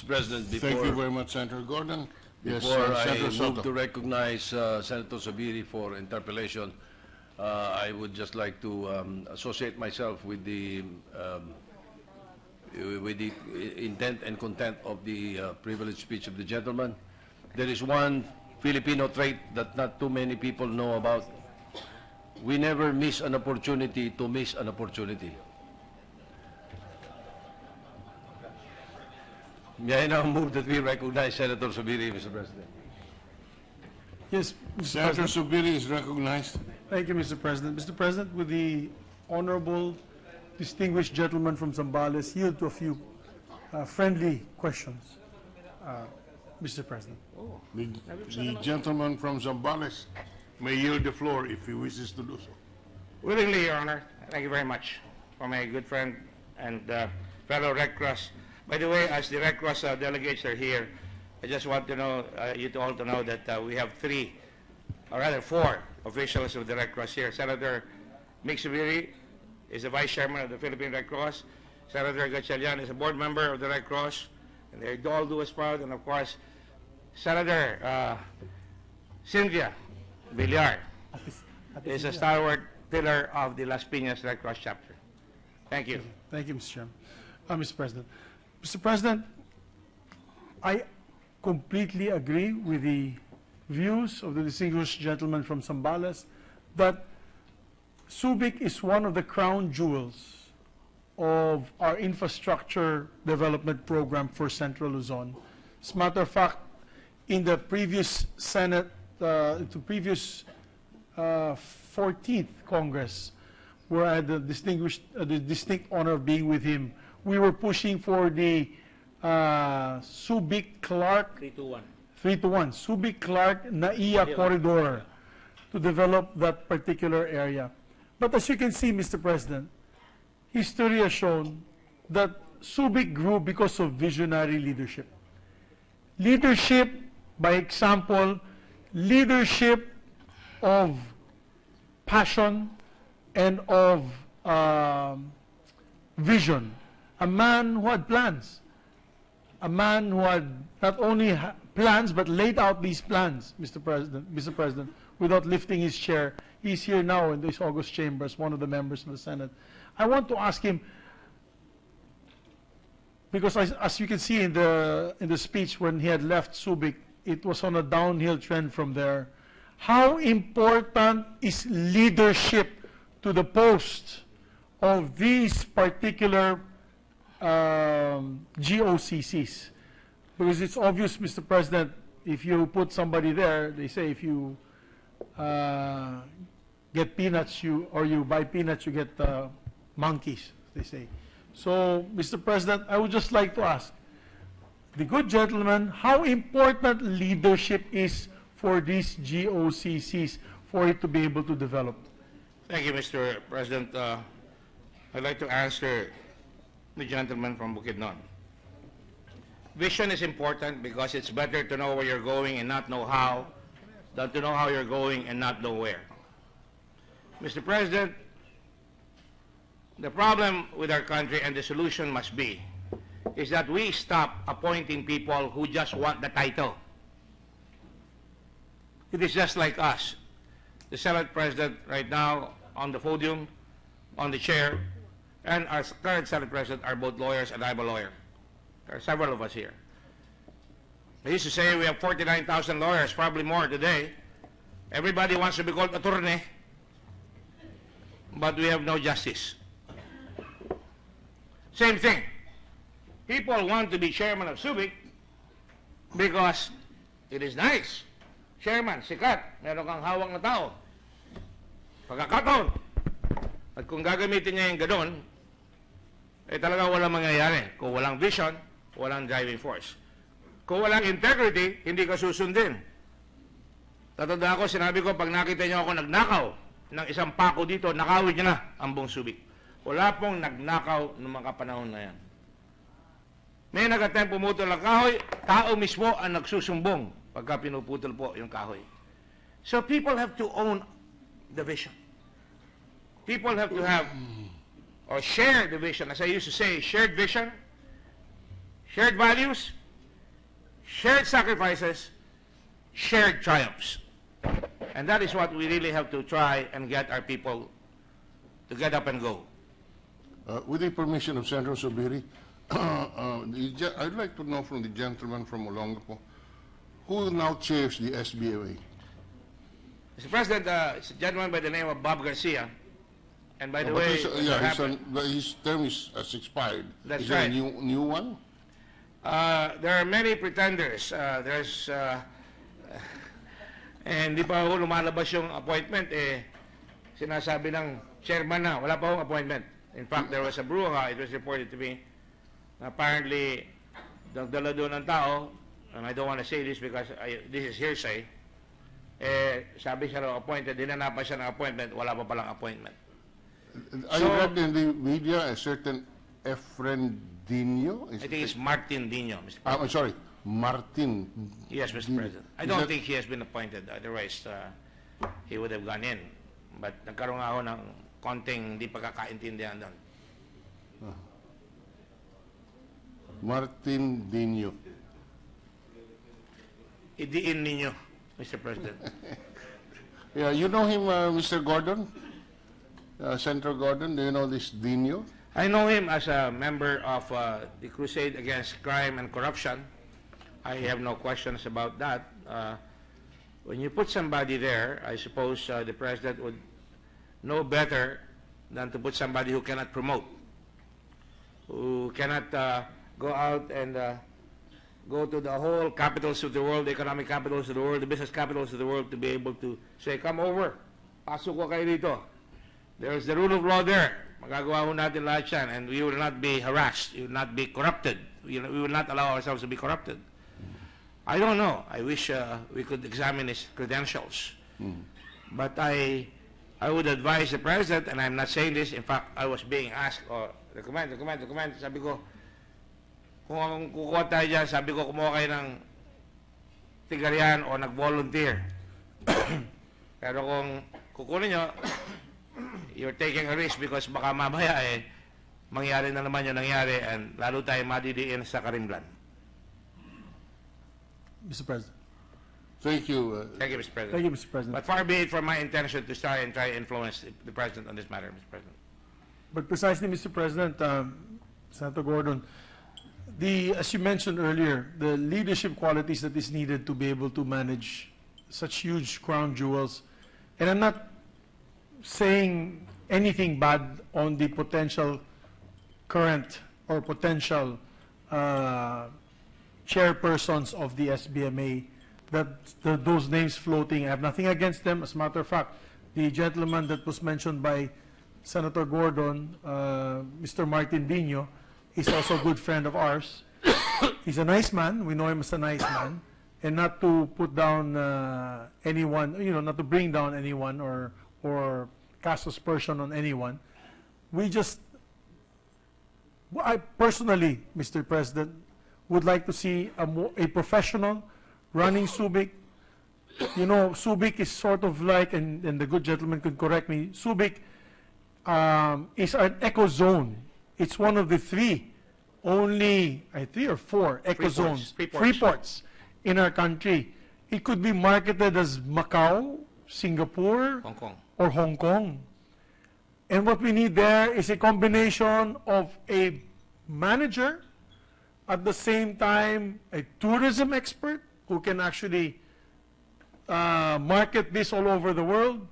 Mr. President, Thank you very much, Senator Gordon. Yes, before uh, I move Sotto. to recognize uh, Senator Zubiri for interpellation, uh, I would just like to um, associate myself with the, um, with the intent and content of the uh, privileged speech of the gentleman. There is one Filipino trait that not too many people know about. We never miss an opportunity to miss an opportunity. May I now move that we recognize Senator Zubiri, Mr. President? Yes, Mr. Senator President. Zubiri is recognized. Thank you, Mr. President. Mr. President, with the honorable distinguished gentleman from Zambales yield to a few uh, friendly questions, uh, Mr. President. The the gentleman from Zambales may yield the floor if he wishes to do so. Willingly, Your Honor. Thank you very much for my good friend and uh, fellow Red Cross. By the way, as the Red Cross uh, delegates are here, I just want to know, uh, you all to know that uh, we have three, or rather four, officials of the Red Cross here. Senator Mick is the Vice Chairman of the Philippine Red Cross. Senator Gatchalian is a board member of the Red Cross. And they all do us proud. And of course, Senator uh, Cynthia Villar is a stalwart pillar of the Las Piñas Red Cross chapter. Thank you. Thank you, Mr. Chairman. Uh, Mr. President. Mr. President, I completely agree with the views of the distinguished gentleman from Zambales that Subic is one of the crown jewels of our infrastructure development program for Central Luzon. As a matter of fact, in the previous Senate, uh, the previous uh, 14th Congress, where I had the distinguished, uh, the distinct honor of being with him, we were pushing for the uh, Subic Clark Three, two, one. three to one, Subic Clark Naia corridor to develop that particular area. But as you can see, Mr. President, history has shown that Subic grew because of visionary leadership. Leadership, by example, leadership of passion and of um, vision. A man who had plans a man who had not only plans but laid out these plans, Mr. President, Mr. President, without lifting his chair. He's here now in this August chamber as one of the members of the Senate. I want to ask him, because as, as you can see in the in the speech when he had left Subic, it was on a downhill trend from there. How important is leadership to the post of these particular um, GOCCs. Because it's obvious, Mr. President, if you put somebody there, they say if you uh, get peanuts, you or you buy peanuts, you get uh, monkeys. They say. So, Mr. President, I would just like to ask the good gentleman how important leadership is for these GOCCs for it to be able to develop. Thank you, Mr. President. Uh, I'd like to answer the gentleman from Bukidnon. Vision is important because it's better to know where you're going and not know how than to know how you're going and not know where. Mr. President, the problem with our country and the solution must be is that we stop appointing people who just want the title. It is just like us. The Senate President right now on the podium, on the chair, and our current Senate President are both lawyers and I'm a lawyer. There are several of us here. I used to say we have 49,000 lawyers, probably more today. Everybody wants to be called attorney, but we have no justice. Same thing. People want to be chairman of Subic because it is nice. Chairman, sikat, meron kang hawak na tao. Pagkakataon. At kung gagamitin niya yung ganun, eh talaga walang mangyayari. Kung walang vision, walang driving force. Kung walang integrity, hindi ka susundin. Tatanda ko, sinabi ko, pag nakita niyo ako nagnakaw ng isang pako dito, nakawin niyo na ang buong subik. Wala pong nagnakaw ng mga panahon na yan. May nagatempo pumutol ng kahoy, tao mismo ang nagsusumbong pagka pinuputol po yung kahoy. So people have to own the vision. People have to have or share the vision. As I used to say, shared vision, shared values, shared sacrifices, shared triumphs. And that is what we really have to try and get our people to get up and go. Uh, With the permission of Senator Zubiri, uh, I'd like to know from the gentleman from Olongapo, who now chairs the SBMA? Mr. President, uh, it's a gentleman by the name of Bob Garcia. And by the way, his- uh, Yeah, son- but his term is has expired. That's Is there a right. new, new one? Uh, there are many pretenders. Uh, there's, uh, eh, hindi pa ho lumalabas yung appointment, eh, sinasabi ng chairman na, wala pa hong appointment. In fact, there was a brouhaha, it was reported to me, na apparently, nagdala doon ng tao, and I don't want to say this because I, this is hearsay, eh, sabi siya raw appointed, dinanapan siya ng appointment, wala pa palang appointment. I So- read in the media a certain Efren Dino. I think it's Martin Dino, Mr. Ah, I'm sorry, Martin. Yes, Mr. President. I Is don't think he has been appointed, otherwise, uh, he would have gone in. But nagkaroon nga ako ng konting hindi pagkakaintindihan doon. Martin Dino. Idiin ninyo, Mr. President. Yeah, you know him, uh, Mr. Gordon? Uh, Senator Gordon, do you know this Dino? I know him as a member of uh, the Crusade Against Crime and Corruption. I have no questions about that. Uh, When you put somebody there, I suppose uh, the President would know better than to put somebody who cannot promote, who cannot uh, go out and uh, go to the whole capitals of the world, the economic capitals of the world, the business capitals of the world to be able to say, come over, pasok ko kayo dito. There's the rule of law there. Magagawa ho natin lahat yan and we will not be harassed, we will not be corrupted. We will not allow ourselves to be corrupted. I don't know. I wish uh, we could examine his credentials. But I, I would advise the president, and I'm not saying this, in fact, I was being asked, oh, recommend, recommend, recommend. Sabi ko, kung ang kukuha tayo dyan, sabi ko, kumuha kayo ng tigarian o nag-volunteer. Pero kung kukunin nyo, you're taking a risk because baka mamaya eh, mangyari na naman yung nangyari and lalo tayo madidiin sa karimlan. Mr. President. Thank you. uh, Thank you, Mr. President. Thank you, Mr. President. But far be it from my intention to try and try to influence the- the President on this matter, Mr. President. But precisely, Mr. President, um, Senator Gordon, the, as you mentioned earlier, the leadership qualities that is needed to be able to manage such huge crown jewels, and I'm not saying anything bad on the potential current or potential uh, chairpersons of the SBMA, that those names floating, I have nothing against them. As a matter of fact, the gentleman that was mentioned by Senator Gordon, uh, Mr. Martin Dino, is also a good friend of ours. He's a nice man, we know him as a nice man, and not to put down uh, anyone, you know, not to bring down anyone or, or cast aspersion on anyone. We just I personally, Mr. President, would like to see a, mo- a professional running Subic. You know, Subic is sort of like, and, and the good gentleman could correct me, Subic um, is an eco zone. It's one of the three, only, I three or four eco ports, zones, free ports. free ports in our country. It could be marketed as Macau, Singapore, Hong Kong. Or Hong Kong. And what we need there is a combination of a manager, at the same time, a tourism expert who can actually uh, market this all over the world,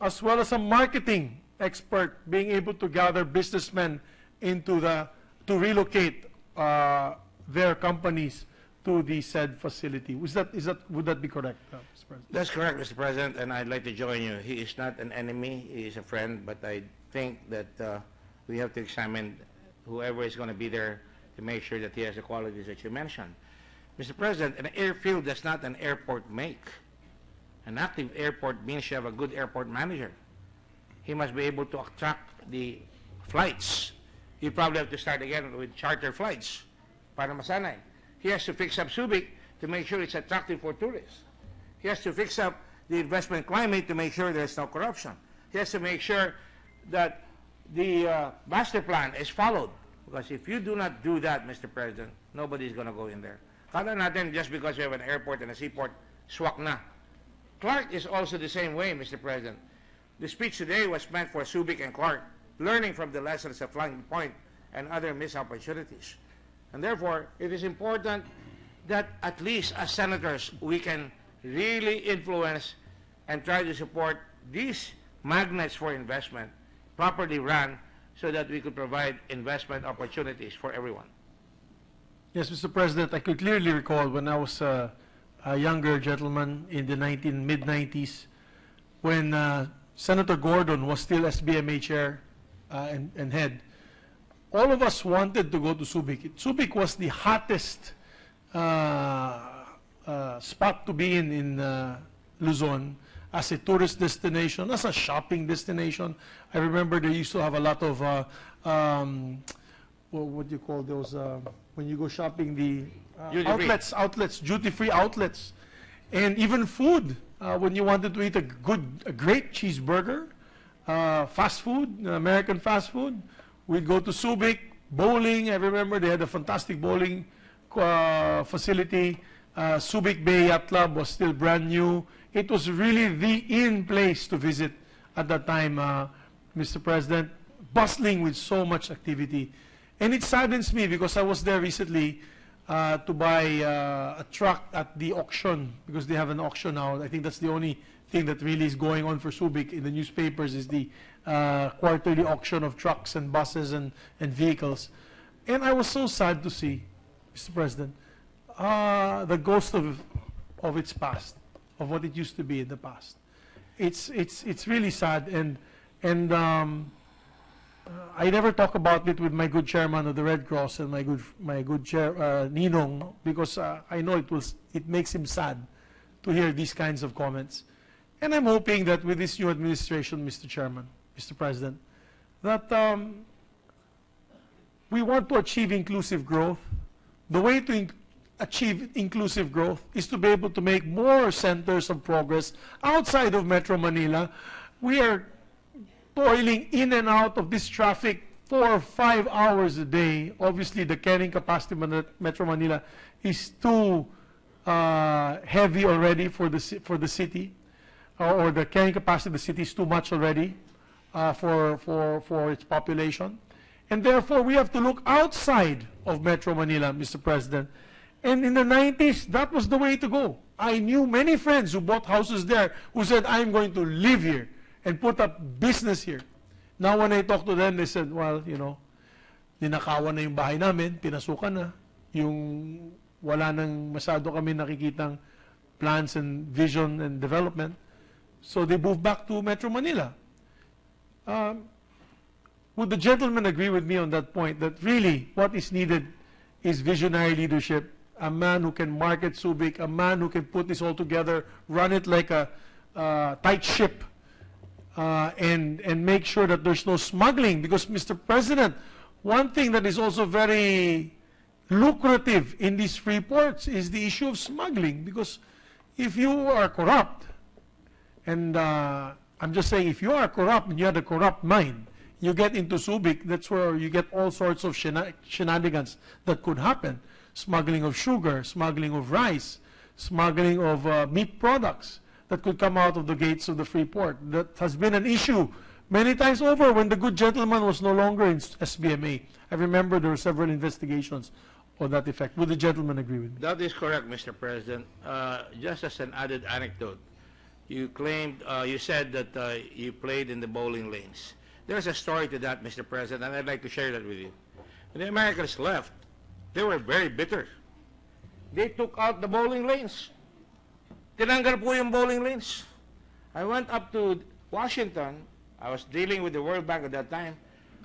as well as a marketing expert being able to gather businessmen into the, to relocate uh, their companies to the said facility. Is that, is that, would that be correct, uh, Mr. President? That's correct, Mr. President, and I'd like to join you. He is not an enemy, he is a friend, but I think that uh, we have to examine whoever is going to be there to make sure that he has the qualities that you mentioned. Mr. President, an airfield does not an airport make. An active airport means you have a good airport manager. He must be able to attract the flights. You probably have to start again with charter flights para masanay. He has to fix up Subic to make sure it's attractive for tourists. He has to fix up the investment climate to make sure there's no corruption. He has to make sure that the uh, master plan is followed. Because if you do not do that, Mr. President, nobody's going to go in there. Kala natin just because we have an airport and a seaport, swak na. Clark is also the same way, Mr. President. The speech today was meant for Subic and Clark, learning from the lessons of Flying Point and other missed opportunities. And therefore, it is important that at least as senators, we can really influence and try to support these magnets for investment properly run so that we could provide investment opportunities for everyone. Yes, Mr. President, I could clearly recall when I was uh, a younger gentleman in the 19, mid-90s, when uh, Senator Gordon was still SBMA chair uh, and, and head, all of us wanted to go to Subic. Subic was the hottest uh, uh, spot to be in in uh, Luzon as a tourist destination, as a shopping destination. I remember they used to have a lot of uh, um, what, what do you call those uh, when you go shopping the uh, outlets, outlets, duty-free outlets, and even food. Uh, when you wanted to eat a good, a great cheeseburger, uh, fast food, American fast food, we'd go to Subic, bowling. I remember they had a fantastic bowling uh, facility. Uh, Subic Bay Yacht Club was still brand new. It was really the in place to visit at that time, uh, Mr. President, bustling with so much activity. And it saddens me because I was there recently uh, to buy uh, a truck at the auction because they have an auction now. I think that's the only thing that really is going on for Subic in the newspapers is the uh, quarterly auction of trucks and buses and, and vehicles. And I was so sad to see, Mr. President, uh, the ghost of, of its past, of what it used to be in the past. It's, it's, it's really sad, and, and um, I never talk about it with my good chairman of the Red Cross and my good, my good chair, uh, Ninong, because uh, I know it, will, it makes him sad to hear these kinds of comments. And I'm hoping that with this new administration, Mr. Chairman, Mr. President, that um, we want to achieve inclusive growth. The way to in- achieve inclusive growth is to be able to make more centers of progress outside of Metro Manila. We are toiling in and out of this traffic four or five hours a day. Obviously, the carrying capacity of Metro Manila is too uh, heavy already for the, for the city, or, or the carrying capacity of the city is too much already uh, for, for, for its population. And therefore, we have to look outside of Metro Manila, Mr. President. And in the 90s, that was the way to go. I knew many friends who bought houses there who said, I'm going to live here and put up business here. Now, when I talked to them, they said, well, you know, ninakawan na yung bahay namin, pinasukan na. Yung wala nang masyado kami nakikitang plans and vision and development. So they moved back to Metro Manila. Um, would the gentleman agree with me on that point that really what is needed is visionary leadership, a man who can market Subic, a man who can put this all together, run it like a uh, tight ship, uh, and and make sure that there's no smuggling. Because, Mr. President, one thing that is also very lucrative in these free ports is the issue of smuggling. Because if you are corrupt, and uh, I'm just saying, if you are corrupt and you have a corrupt mind, you get into Subic, that's where you get all sorts of shena- shenanigans that could happen. Smuggling of sugar, smuggling of rice, smuggling of uh, meat products that could come out of the gates of the free port. That has been an issue many times over when the good gentleman was no longer in SBMA. I remember there were several investigations of that effect. Would the gentleman agree with me? That is correct, Mr. President. Uh, Just as an added anecdote, you claimed, uh, you said that uh, you played in the bowling lanes. There's a story to that, Mr. President, and I'd like to share that with you. When the Americans left, they were very bitter. They took out the bowling lanes. Tinanggal po yung bowling lanes. I went up to Washington. I was dealing with the World Bank at that time.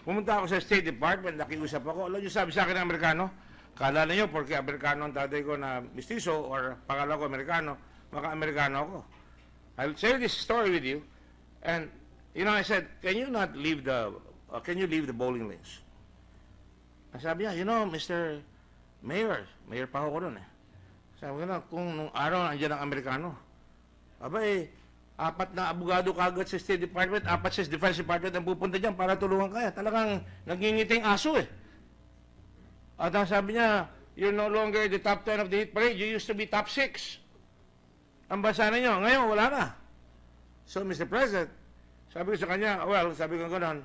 Pumunta ako sa State Department, nakiusap ako. Alam niyo, sabi sa akin ng Amerikano, kala niyo, porque Amerikano ang tatay ko na mistizo or pangalan ko Amerikano, maka-Amerikano ako. I'll share this story with you. And, you know, I said, can you not leave the, uh, can you leave the bowling lanes? Sabi niya, you know, Mr. Mayor, mayor pa ako doon eh. Sabi ko na, kung nung araw nandiyan ang Amerikano, aba eh, apat na abogado kagad sa State Department, apat sa Defense Department ang pupunta dyan para tulungan kaya. Talagang nagingiting aso eh. At ang sabi niya, you're no longer the top 10 of the hit parade. You used to be top 6. Ang basa ninyo. Ngayon, wala na. So, Mr. President, sabi ko sa kanya, well, sabi ko gano'n,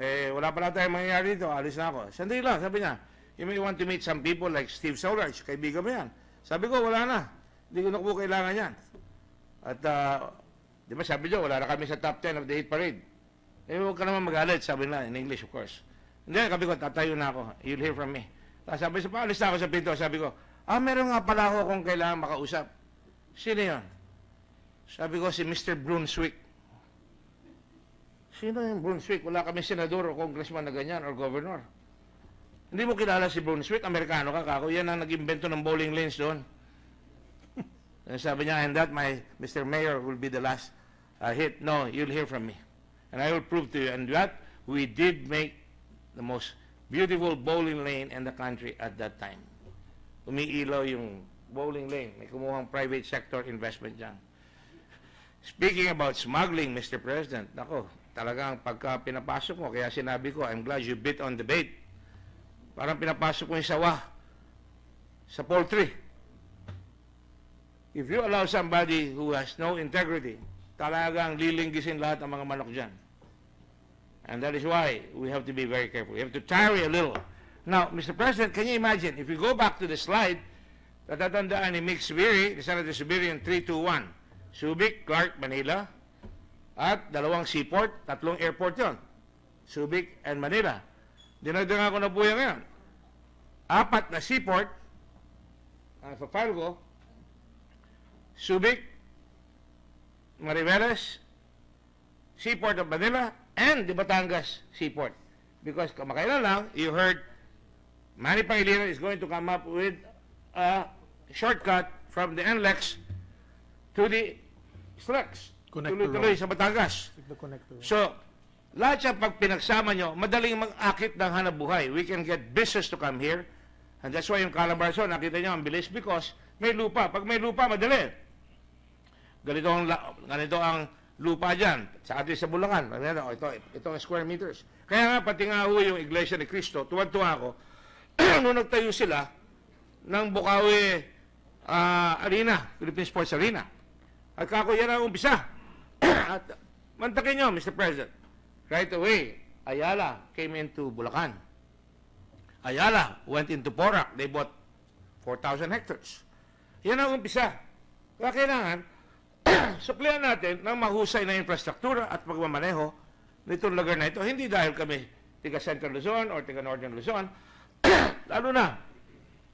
eh, wala pala tayong mangyayari dito, alis na ako. Sandali lang, sabi niya, you may want to meet some people like Steve Solarch, kaibigan mo yan. Sabi ko, wala na. Hindi ko na po kailangan yan. At, ah, di ba sabi niyo, wala na kami sa top 10 of the hit parade. Eh, huwag ka naman magalit, sabi na, in English, of course. Hindi, sabi ko, tatayo na ako. You'll hear from me. Tapos sabi sa paalis na ako sa pinto, sabi ko, ah, meron nga pala ako kung kailangan makausap. Sino yon? Sabi ko, si Mr. Brunswick. Sino yung Brunswick? Wala kami senador o congressman na ganyan or governor. Hindi mo kilala si Brunswick? Amerikano ka, kako. Yan ang nag-invento ng bowling lanes doon. And sabi niya, and that, my Mr. Mayor, will be the last uh, hit. No, you'll hear from me. And I will prove to you. And that, we did make the most beautiful bowling lane in the country at that time. Umiilaw yung bowling lane. May kumuhang private sector investment dyan. Speaking about smuggling, Mr. President, nako, talagang pagka pinapasok mo, kaya sinabi ko, I'm glad you bit on the bait. Parang pinapasok mo yung sawa sa poultry. If you allow somebody who has no integrity, talagang lilinggisin lahat ng mga manok dyan. And that is why we have to be very careful. We have to tarry a little. Now, Mr. President, can you imagine, if we go back to the slide, natatandaan ni Mick Subiri, ni Senator Subiri in 321, Subic, Clark, Manila, at dalawang seaport, tatlong airport yon. Subic and Manila. Dinagdagan ko na po yan ngayon. Apat na seaport, ang sa file ko, Subic, Mariveles, Seaport of Manila, and the Batangas Seaport. Because kamakailan lang, you heard Manny Pangilinan is going to come up with a shortcut from the NLEX to the SLEX. Connector Tuloy-tuloy sa Batangas. So, lahat siya pag pinagsama nyo, madaling mag-akit ng hanap buhay. We can get business to come here. And that's why yung Calabarzon, nakita nyo, ang bilis because may lupa. Pag may lupa, madali. Ganito ang, ganito ang lupa dyan. Sa atin sa Bulacan. Ano, ito, ito ang square meters. Kaya nga, pati nga ho yung Iglesia ni Cristo, tuwan-tuwa ako, nung nagtayo sila ng Bukawi ah, Arena, Philippine Sports Arena. At kako yan ang umpisa. At mantakin nyo, Mr. President, right away, Ayala came into Bulacan. Ayala went into Porac. They bought 4,000 hectares. Yan ang umpisa. Kaya kailangan, suklian natin ng mahusay na infrastruktura at pagmamaneho nitong lugar na ito. Hindi dahil kami tiga Central Luzon or tiga Northern Luzon. Lalo na,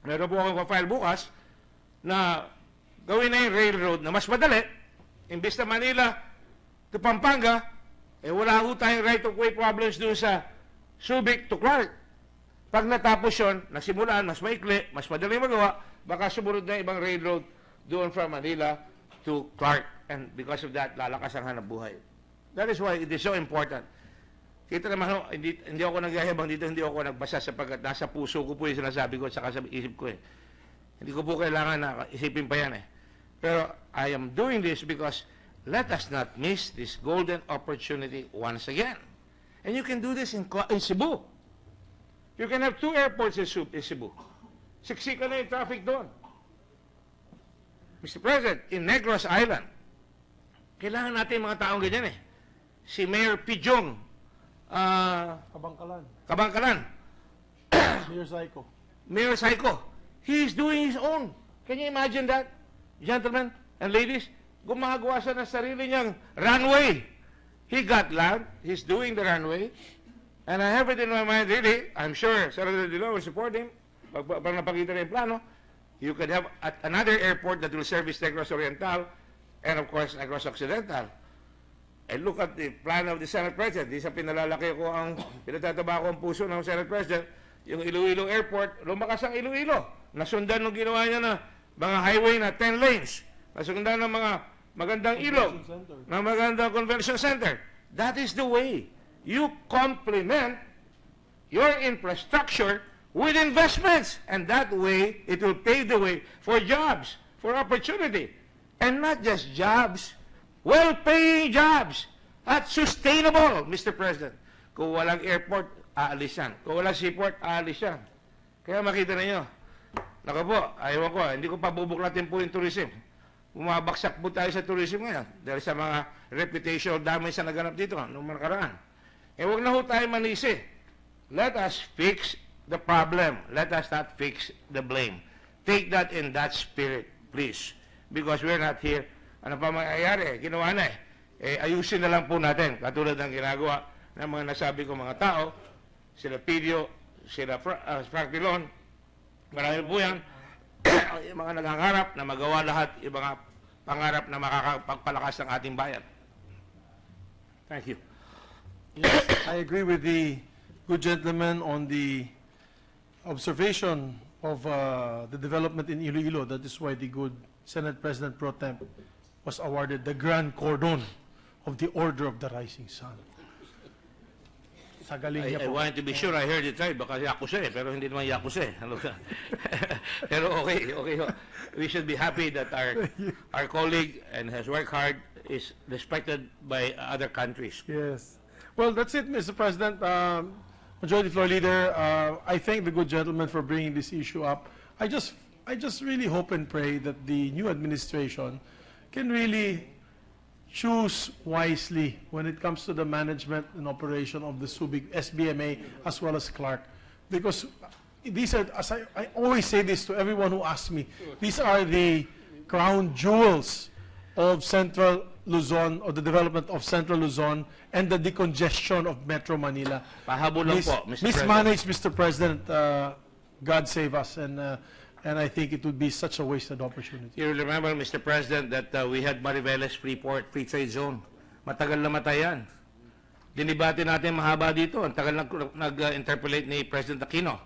meron po akong file bukas na gawin na yung railroad na mas madali. Imbis na Manila to Pampanga, eh wala ho tayong right of way problems doon sa Subic to Clark. Pag natapos yun, nasimulan, mas maikli, mas madali magawa, baka sumunod na ibang railroad doon from Manila to Clark. And because of that, lalakas ang hanap buhay. That is why it is so important. Kita naman, ho, hindi, hindi ako nagyayabang dito, hindi ako nagbasa sapagkat nasa puso ko po yung sinasabi ko at saka sa isip ko eh. Hindi ko po kailangan na isipin pa yan eh. Pero I am doing this because let us not miss this golden opportunity once again. And you can do this in, in Cebu. You can have two airports in Cebu. Siksikan na yung traffic doon. Mr. President, in Negros Island, kailangan natin mga taong ganyan eh. Si Mayor Pijong, ah, Kabangkalan. Kabangkalan, Mayor Psycho. Mayor Saiko, he is doing his own. Can you imagine that? Gentlemen and ladies, gumagawa siya ng sarili niyang runway. He got land, he's doing the runway, and I have it in my mind, really, I'm sure Senator Dilo will support him. Pag, pag napakita na yung plano, you could have at another airport that will service Negros Oriental and of course Negros Occidental. And look at the plan of the Senate President. Di sa pinalalaki ko ang, pinatataba ko ang puso ng Senate President. Yung Iloilo Airport, lumakas ang Iloilo. Nasundan nung ginawa niya na mga highway na 10 lanes. Nasundan ng mga magandang ilog, ng magandang convention center. That is the way. You complement your infrastructure with investments. And that way, it will pave the way for jobs, for opportunity. And not just jobs, well-paying jobs at sustainable, Mr. President. Kung walang airport, aalis yan. Kung walang seaport, aalis yan. Kaya makita ninyo, Naku po, ayaw ko, hindi ko pa bubuklatin po yung tourism. Bumabaksak po tayo sa tourism ngayon dahil sa mga reputational damage na naganap dito noong nakaraan. Eh huwag na ho tayo manisi. Let us fix the problem. Let us not fix the blame. Take that in that spirit, please. Because we're not here. Ano pa mangyayari? Ginawa na eh. eh ayusin na lang po natin. Katulad ng ginagawa ng mga nasabi ko mga tao, sila Pidio, sila Fra- uh, Frank Dillon, marami po yan, yung mga naghangarap na magawa lahat yung mga pangarap na makakapagpalakas ng ating bayan. Thank you. I agree with the good gentleman on the observation of uh, the development in Iloilo. That is why the good Senate President Pro Tem was awarded the Grand Cordon of the Order of the Rising Sun. Sa galing I, niya I po. wanted to be sure I heard it right, baka yakuza eh, pero hindi naman yakuza eh. Ano ka? pero okay, okay. We should be happy that our our colleague and has worked hard is respected by other countries. Yes. Well, that's it, Mr. President. Um, Majority Floor Leader, uh, I thank the good gentleman for bringing this issue up. I just, I just really hope and pray that the new administration can really choose wisely when it comes to the management and operation of the Subic SBMA as well as Clark. Because these are, as I, I always say this to everyone who asks me, these are the crown jewels of Central Luzon, or the development of Central Luzon, and the decongestion of Metro Manila. Pahabol lang Mis- po, Mr. President. Mismanaged, Mr. President, uh, God save us, and, uh, and I think it would be such a wasted opportunity. You remember, Mr. President, that uh, we had Mariveles Freeport Free Trade Zone. Matagal na matay yan. Dinibate natin mahaba dito. Ang tagal nag- nag-interpolate ni President Aquino.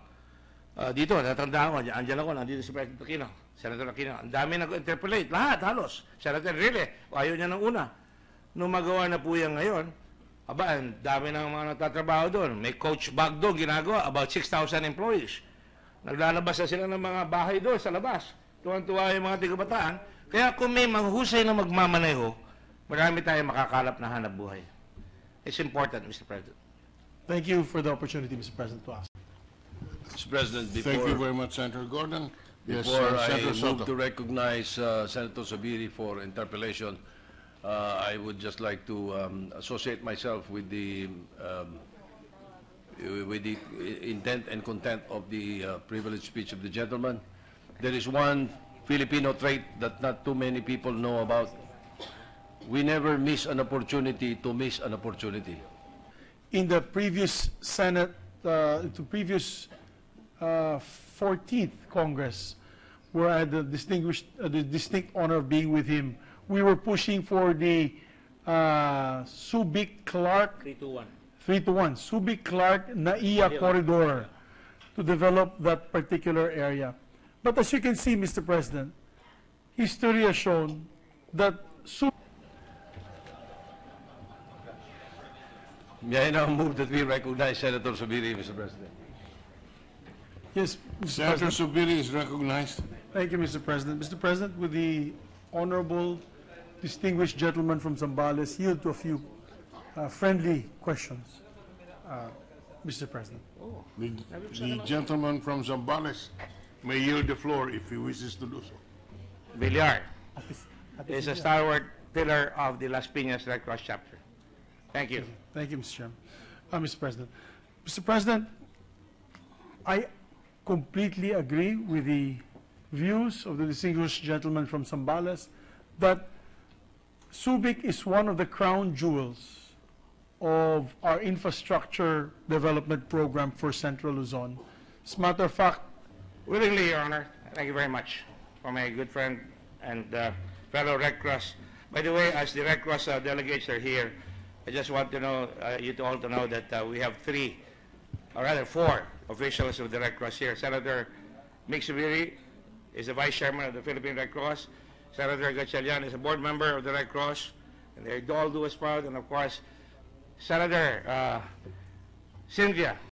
Ah, dito, natandaan ko, andyan ako, nandito si President Aquino. Senator Aquino. Ang dami nag-interpolate. Lahat, halos. Senator Enrile, ayaw niya ng una. Nung magawa na po yan ngayon, aba, ang dami ng mga nagtatrabaho doon. May coach bag doon, ginagawa, about 6,000 employees. Naglalabas na sila ng mga bahay doon sa labas. Tuwan-tuwa yung mga tigabataan. Kaya kung may manghusay na magmamaneho, marami tayong makakalap na hanap buhay. It's important, Mr. President. Thank you for the opportunity, Mr. President, to ask. Mr. President, Thank you before, very much, Senator Gordon. Yes, before uh, I Senator move Sotto. to recognize uh, Senator Zubiri for interpellation, uh, I would just like to um, associate myself with the, um, with the intent and content of the uh, privileged speech of the gentleman. There is one Filipino trait that not too many people know about. We never miss an opportunity to miss an opportunity. in the previous Senate, uh, the previous uh, 14th Congress, where I had the distinguished, uh, the distinct honor of being with him, we were pushing for the uh, Subic Clark 3 to 1. three to one, Subic Clark Naia corridor to develop that particular area. But as you can see, Mr. President, history has shown that Subic May I now move that we recognize Senator Zubiri, Mr. President? Yes, Mr. Senator President. Zubiri is recognized. Thank you, Mr. President. Mr. President, with the honorable distinguished gentleman from Zambales, yield to a few uh, friendly questions, uh, Mr. President. The the gentleman from Zambales may yield the floor if he wishes to do so. Villar At this- at is a stalwart pillar of the Las Piñas Red Cross chapter. Thank you. Thank you, Mr. Chairman. Uh, Mr. President. Mr. President, I completely agree with the views of the distinguished gentleman from Zambales that Subic is one of the crown jewels of our infrastructure development program for Central Luzon. As a matter of fact, Willingly, Your Honor. Thank you very much for my good friend and uh, fellow Red Cross. By the way, as the Red Cross uh, delegates are here, I just want to know, uh, you all to know that uh, we have three, or rather four, officials of the Red Cross here. Senator Mick Zubiri is the Vice Chairman of the Philippine Red Cross. Senator Gatchalian is a board member of the Red Cross, and they all do us proud. And of course, Senator uh, Cynthia